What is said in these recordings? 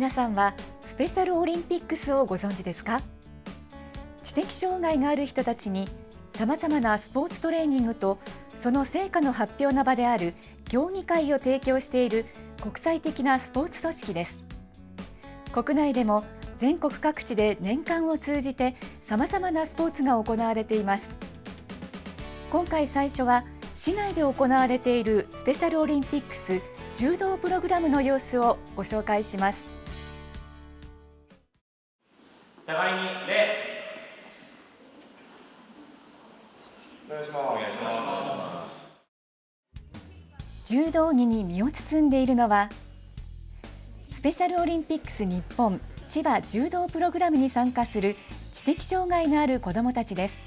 皆さんはスペシャルオリンピックスをご存知ですか？知的障害がある人たちにさまざまなスポーツトレーニングとその成果の発表の場である競技会を提供している国際的なスポーツ組織です。国内でも全国各地で年間を通じてさまざまなスポーツが行われています。今回最初は市内で行われているスペシャルオリンピックス柔道プログラムの様子をご紹介します。互いに礼。お願いします。柔道着に身を包んでいるのはスペシャルオリンピックス日本千葉柔道プログラムに参加する知的障害のある子どもたちです。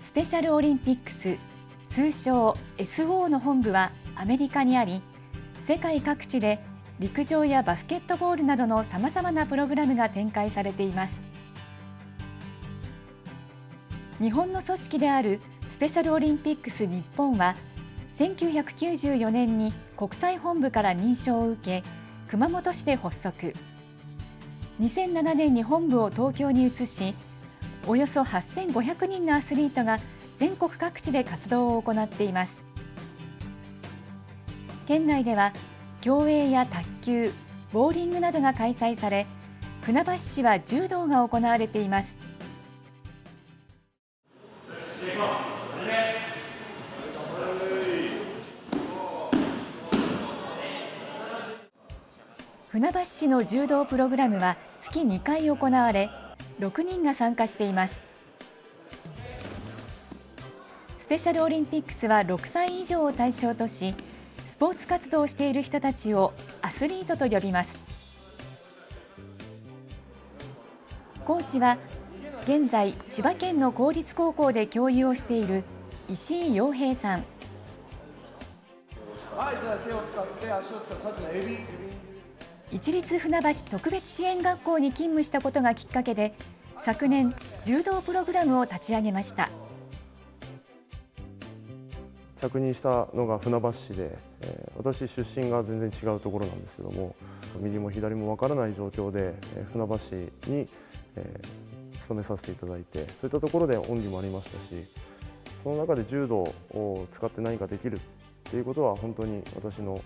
スペシャルオリンピックス通称 SO の本部はアメリカにあり世界各地で陸上やバスケットボールなどのさまざまなプログラムが展開されています。日本の組織であるスペシャルオリンピックス日本は1994年に国際本部から認証を受け熊本市で発足。2007年に本部を東京に移しおよそ8500人のアスリートが全国各地で活動を行っています。県内では競泳や卓球ボーリングなどが開催され船橋市は柔道が行われています。船橋市の柔道プログラムは月2回行われ6人が参加しています。スペシャルオリンピックスは6歳以上を対象としポーツ活動をしている人たちをアスリートと呼びます。コーチは現在千葉県の公立高校で教諭をしている石井洋平さん。はいじゃあ手を使って足を使ってさっきのエビ一律船橋特別支援学校に勤務したことがきっかけで昨年柔道プログラムを立ち上げました。着任したのが船橋市で、え私出身が全然違うところなんですけども右も左も分からない状況で、え船橋に、え勤めさせていただいてそういったところで恩義もありましたしその中で柔道を使って何かできるっていうことは本当に私の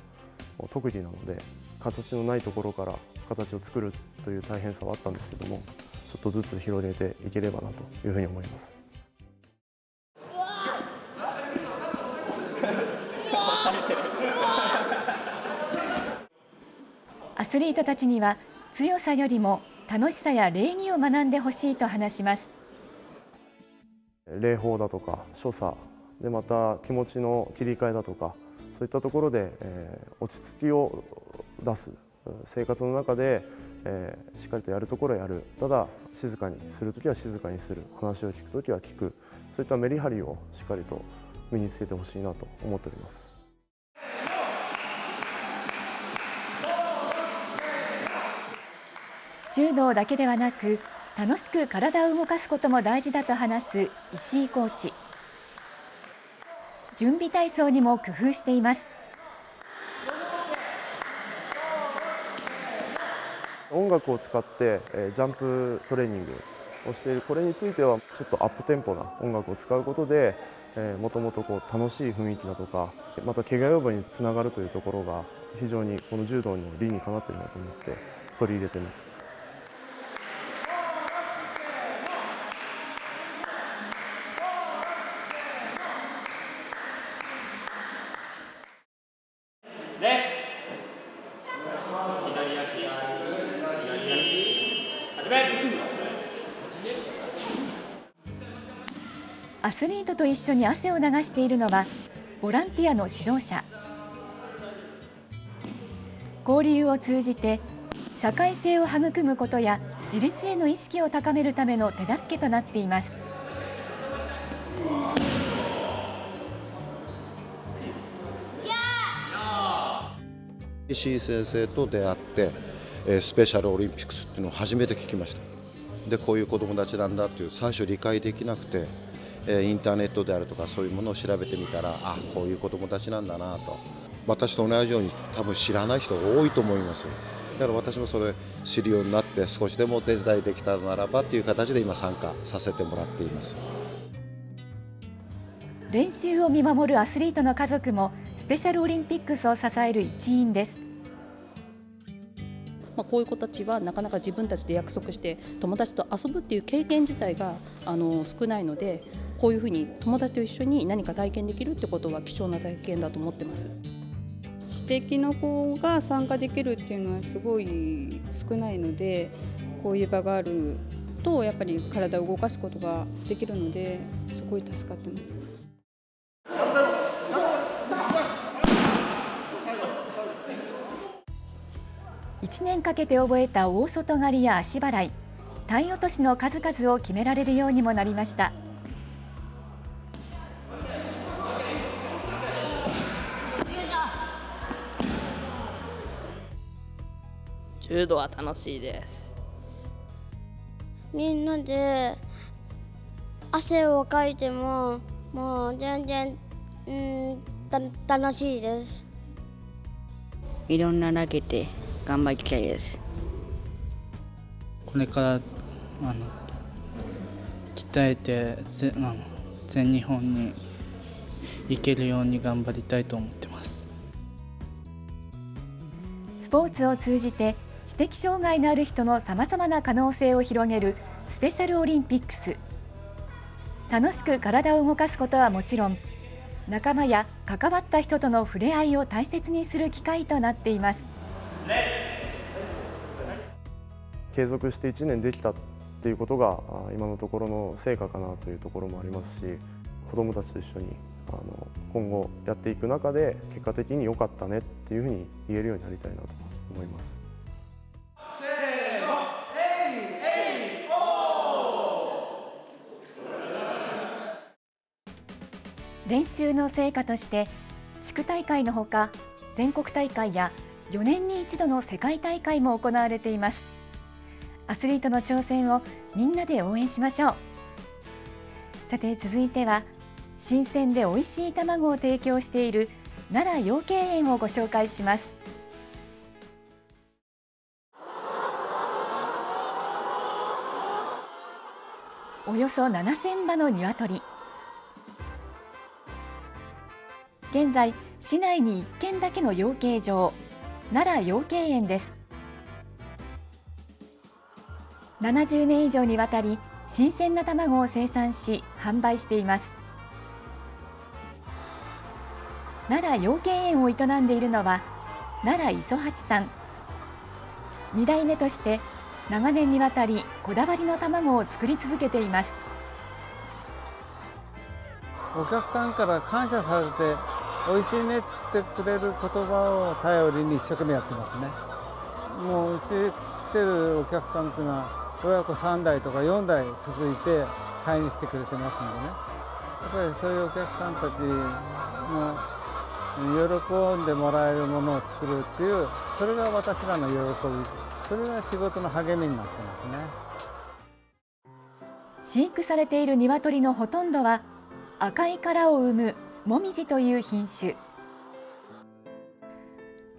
特技なので形のないところから形を作るという大変さはあったんですけどもちょっとずつ広げていければなというふうに思います。アスリートたちには強さよりも楽しさや礼儀を学んでほしいと話します。礼法だとか所作でまた気持ちの切り替えだとかそういったところで、えー落ち着きを出す生活の中で、えーしっかりとやるところはやる。ただ静かにするときは静かにする。話を聞くときは聞く。そういったメリハリをしっかりと身につけてほしいなと思っております。柔道だけではなく楽しく体を動かすことも大事だと話す石井コーチ。準備体操にも工夫しています。音楽を使って、えージャンプトレーニングをしている。これについてはちょっとアップテンポな音楽を使うことで、えー、もともとこう楽しい雰囲気だとかまた怪我予防につながるというところが非常にこの柔道の理にかなっているなと思って取り入れています。緒に汗を流しているのはボランティアの指導者。交流を通じて社会性を育むことや自立への意識を高めるための手助けとなっています。石井先生と出会って、えスペシャルオリンピックスっていうのを初めて聞きました。でこういう子どもたちなんだっていう最初理解できなくて、インターネットであるとかそういうものを調べてみたらあこういう子どもたちなんだなと。私と同じように多分知らない人が多いと思います。だから私もそれ知るようになって少しでもお手伝いできたならばという形で今参加させてもらっています。練習を見守るアスリートの家族もスペシャルオリンピックスを支える一員です。まあ、こういう子たちはなかなか自分たちで約束して友達と遊ぶっていう経験自体があの少ないのでこういうふうに友達と一緒に何か体験できるってことは貴重な体験だと思ってます。知的の子が参加できるっていうのはすごい少ないのでこういう場があるとやっぱり体を動かすことができるのですごい助かってます。1年かけて覚えた大外刈りや足払い体落としの数々を決められるようにもなりました柔道は楽しいです。みんなで汗をかいてももう全然、うん、楽しいです。いろんな投げて頑張りたいです。これからあの鍛えて全日本に行けるように頑張りたいと思ってます。スポーツを通じて知的障害のある人のさまざまな可能性を広げるスペシャルオリンピックス楽しく体を動かすことはもちろん仲間や関わった人との触れ合いを大切にする機会となっています継続して1年できたっていうことが今のところの成果かなというところもありますし子どもたちと一緒にあの今後やっていく中で結果的に良かったねっていうふうに言えるようになりたいなと思います。練習の成果として地区大会のほか全国大会や4年に一度の世界大会も行われています。アスリートの挑戦をみんなで応援しましょう。さて続いては新鮮で美味しい卵を提供している奈良養鶏園をご紹介します。およそ7000羽の鶏。現在市内に1軒だけの養鶏場奈良養鶏園です。70年以上にわたり新鮮な卵を生産し販売しています。奈良養鶏園を営んでいるのは奈良磯八さん。2代目として長年にわたりこだわりの卵を作り続けています。お客さんから感謝されて美味しいねってくれる言葉を頼りに一生懸命やってますね。もううち来てるお客さんっていうのは親子3代とか4代続いて買いに来てくれてますんでね。やっぱりそういうお客さんたちの喜んでもらえるものを作るっていうそれが私らの喜び。それが仕事の励みになってますね。飼育されている鶏のほとんどは赤い殻を産むもみじという品種。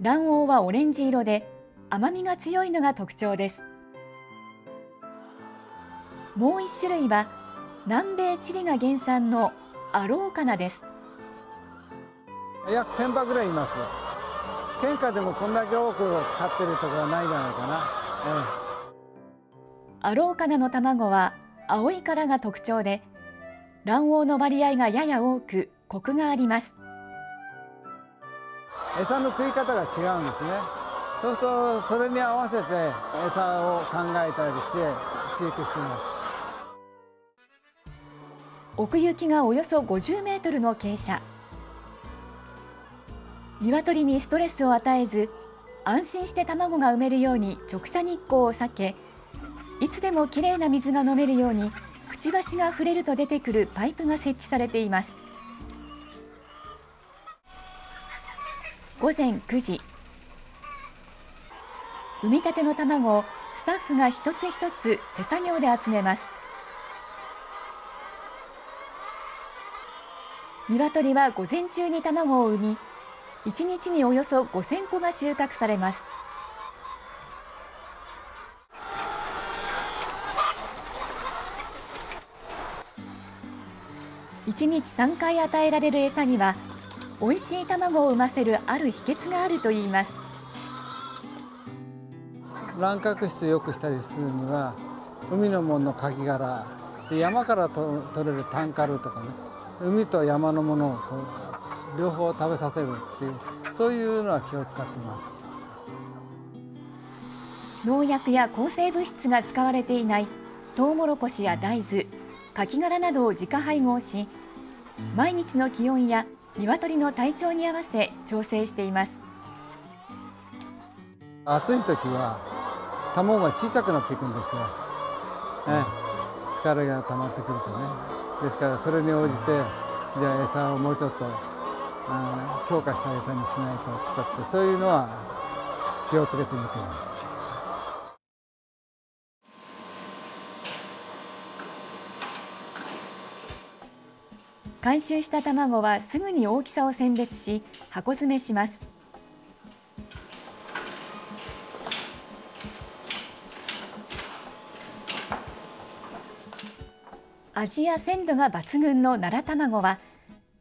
卵黄はオレンジ色で甘みが強いのが特徴です。もう一種類は南米チリが原産のアローカナです。約1000羽ぐらいいます。県下でもこんだけ多く飼ってるところはないんじゃないかな、ええ、アローカナの卵は青い殻が特徴で卵黄の割合がやや多くコクがあります。餌の食い方が違うんですね。そうするとそれに合わせて餌を考えたりして飼育しています。奥行きがおよそ50メートルの傾斜。鶏にストレスを与えず安心して卵が産めるように直射日光を避けいつでもきれいな水が飲めるようにくちばしが触れると出てくるパイプが設置されています午前9時。産みたての卵をスタッフが一つ一つ手作業で集めます。鶏は午前中に卵を産み1日におよそ5000個が収穫されます。1日3回与えられる餌には美味しい卵を産ませるある秘訣があるといいます。卵殻質を良くしたりするには海のもののカキ殻で山からと取れるタンカルとかね海と山のものをこう両方食べさせるっていうそういうのは気を使っています。農薬や抗生物質が使われていないトウモロコシや大豆カキ殻などを自家配合し毎日の気温や鶏の体調に合わせ調整しています。暑い時は卵が小さくなっていくんですよ、ね、疲れが溜まってくるとね。ですからそれに応じてじゃあ餌をもうちょっと強化した餌にしないととかってそういうのは気をつけてみています回収した卵はすぐに大きさを選別し箱詰めします。味や鮮度が抜群の奈良卵は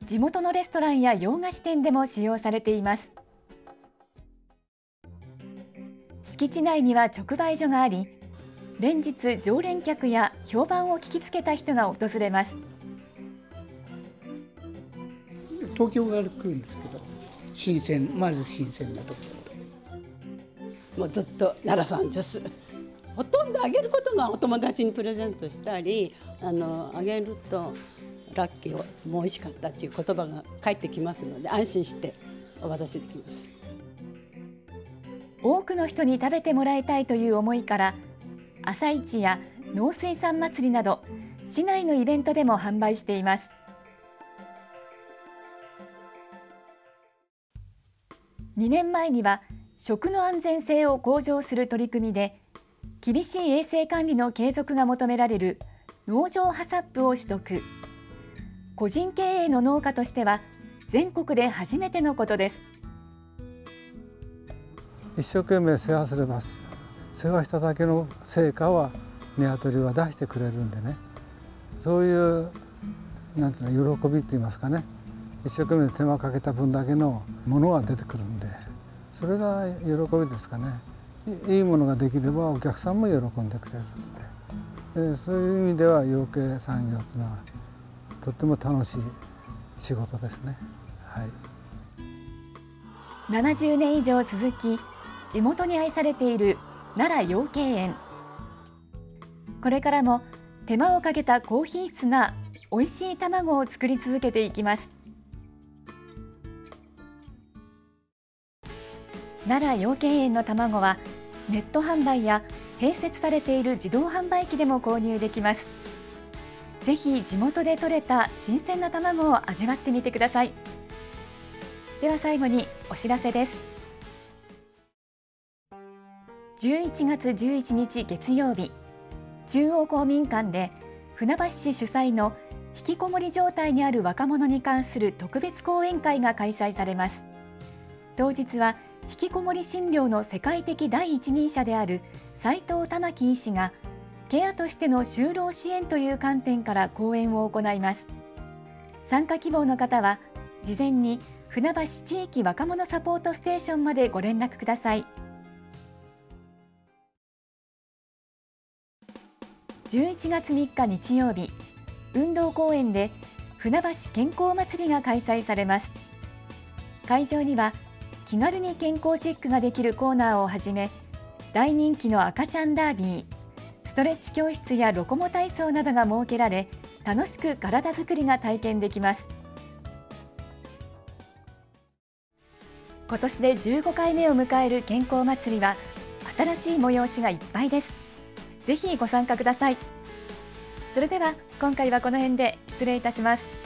地元のレストランや洋菓子店でも使用されています。敷地内には直売所があり連日常連客や評判を聞きつけた人が訪れます。東京から来るんですけど新鮮まず新鮮なところもうずっと奈良さんです。ほとんどあげることがお友達にプレゼントしたりあのあげるとラッキーをもう美味しかったっていう言葉が返ってきますので安心してお渡しできます。多くの人に食べてもらいたいという思いから朝市や農水産祭りなど市内のイベントでも販売しています2年前には食の安全性を向上する取り組みで厳しい衛生管理の継続が求められる農場ハサップを取得。個人経営の農家としては全国で初めてのことです。一生懸命世話すれば世話しただけの成果は鶏は出してくれるんでね。そういうなんていうの喜びって言いますかね。一生懸命手間かけた分だけのものは出てくるんでそれが喜びですかね。いいものができればお客さんも喜んでくれるんで。でそういう意味では養鶏産業というのはとっても楽しい仕事ですね。はい、70年以上続き地元に愛されている奈良養鶏園。これからも手間をかけた高品質な美味しい卵を作り続けていきます。奈良養鶏園の卵はネット販売や併設されている自動販売機でも購入できます。ぜひ地元で採れた新鮮な卵を味わってみてください。では最後にお知らせです。11月11日月曜日中央公民館で船橋市主催の引きこもり状態にある若者に関する特別講演会が開催されます。当日は引きこもり診療の世界的第一人者である斉藤玉樹医師がケアとしての就労支援という観点から講演を行います。参加希望の方は事前に船橋地域若者サポートステーションまでご連絡ください。11月3日日曜日運動公園で船橋健康祭りが開催されます。会場には気軽に健康チェックができるコーナーをはじめ大人気の赤ちゃんダービーストレッチ教室やロコモ体操などが設けられ楽しく体づくりが体験できます。今年で15回目を迎える健康祭りは新しい催しがいっぱいです。ぜひご参加ください。それでは今回はこの辺で失礼いたします。